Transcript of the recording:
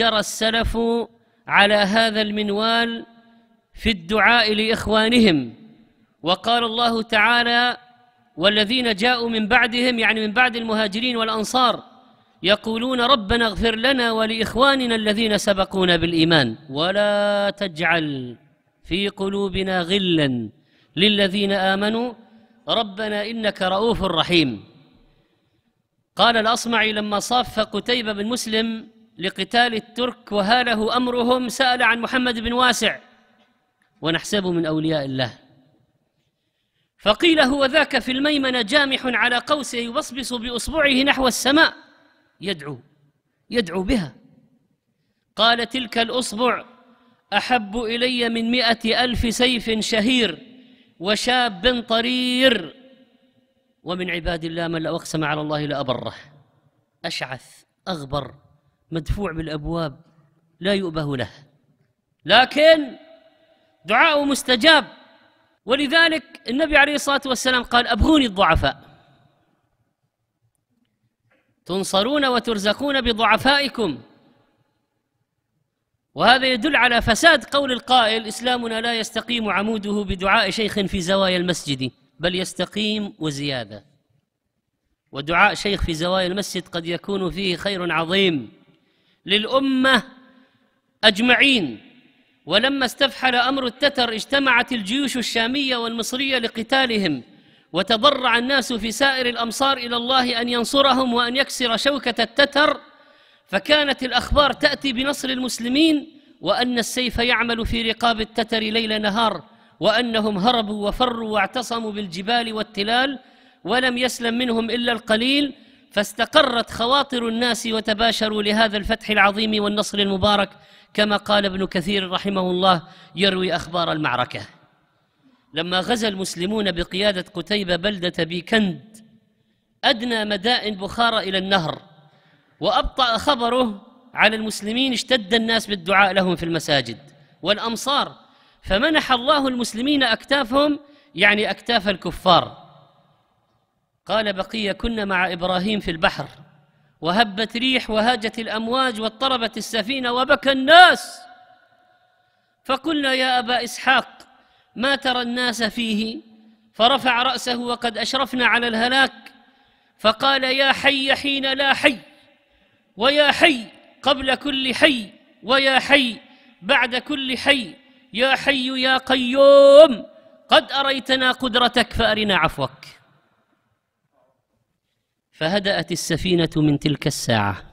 جرى السلف على هذا المنوال في الدعاء لإخوانهم. وقال الله تعالى والذين جاءوا من بعدهم يعني من بعد المهاجرين والأنصار يقولون ربنا اغفر لنا ولإخواننا الذين سبقونا بالإيمان ولا تجعل في قلوبنا غلا للذين آمنوا ربنا إنك رؤوف رحيم. قال الأصمعي لما صاف قتيبة بن مسلم لقتال الترك وهاله أمرهم. سأل عن محمد بن واسع ونحسبه من أولياء الله. فقيل هو ذاك في الميمنة جامح على قوسه يبصبص بأصبعه نحو السماء. يدعو يدعو بها. قال تلك الأصبع أحب إلي من مائه ألف سيف شهير وشاب طرير. ومن عباد الله من لو أقسم على الله لابره أشعث أغبر. مدفوع بالأبواب لا يؤبه له. لكن دعاء مستجاب. ولذلك النبي عليه الصلاة والسلام قال أبغوني الضعفاء. تنصرون وترزقون بضعفائكم. وهذا يدل على فساد قول القائل إسلامنا لا يستقيم عموده بدعاء شيخ في زوايا المسجد بل يستقيم وزيادة. ودعاء شيخ في زوايا المسجد قد يكون فيه خير عظيم. للأمة أجمعين. ولما استفحل أمر التتر اجتمعت الجيوش الشامية والمصرية لقتالهم وتضرع الناس في سائر الأمصار إلى الله أن ينصرهم وأن يكسر شوكة التتر. فكانت الأخبار تأتي بنصر المسلمين وأن السيف يعمل في رقاب التتر ليل نهار وأنهم هربوا وفروا واعتصموا بالجبال والتلال ولم يسلم منهم إلا القليل. فاستقرت خواطر الناس وتباشروا لهذا الفتح العظيم والنصر المبارك كما قال ابن كثير رحمه الله يروي أخبار المعركة. لما غزا المسلمون بقيادة قتيبة بلدة بيكند أدنى مدائن بخارى إلى النهر وأبطأ خبره على المسلمين اشتد الناس بالدعاء لهم في المساجد والأمصار فمنح الله المسلمين أكتافهم يعني أكتاف الكفار. قال بقيه كنا مع إبراهيم في البحر وهبت ريح وهاجت الأمواج واضطربت السفينة وبكى الناس. فقلنا يا أبا إسحاق ما ترى الناس فيه؟ فرفع رأسه وقد أشرفنا على الهلاك. فقال يا حي حين لا حي ويا حي قبل كل حي ويا حي بعد كل حي يا حي يا قيوم قد أريتنا قدرتك فأرنا عفوك. فهدأت السفينة من تلك الساعة.